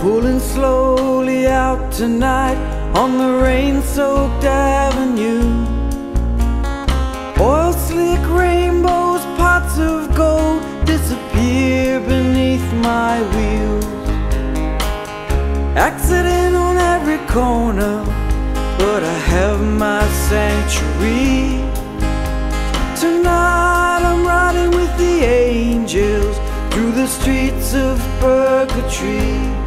Pulling slowly out tonight on the rain soaked avenue. Oil slick rainbows, pots of gold disappear beneath my wheels. Accident on every corner, but I have my sanctuary. Tonight I'm riding with the angels through the streets of purgatory.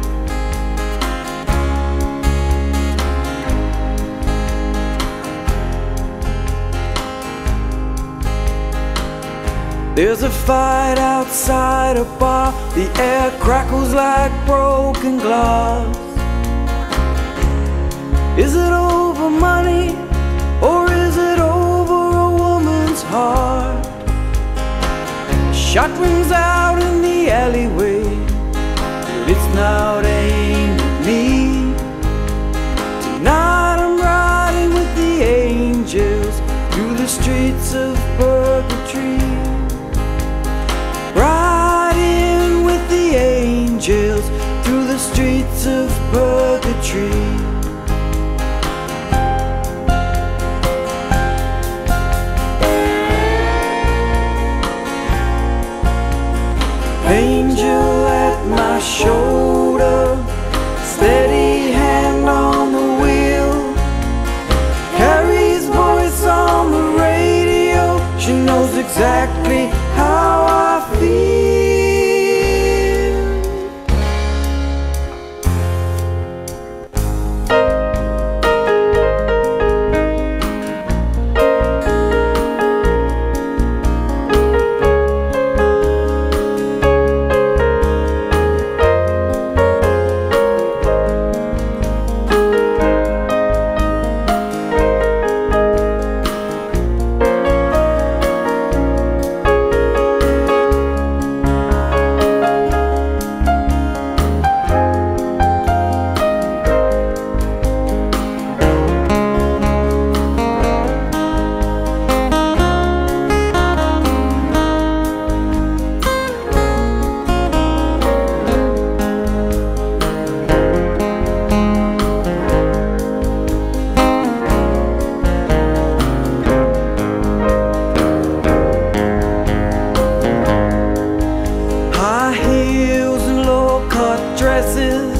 There's a fight outside a bar, the air crackles like broken glass. Is it over money or is it over a woman's heart? Shot rings out in the alleyway, but it's not aimed at me. Tonight I'm riding with the angels through the streets of. Riding the streets of purgatory Angel at my shoulder Steady will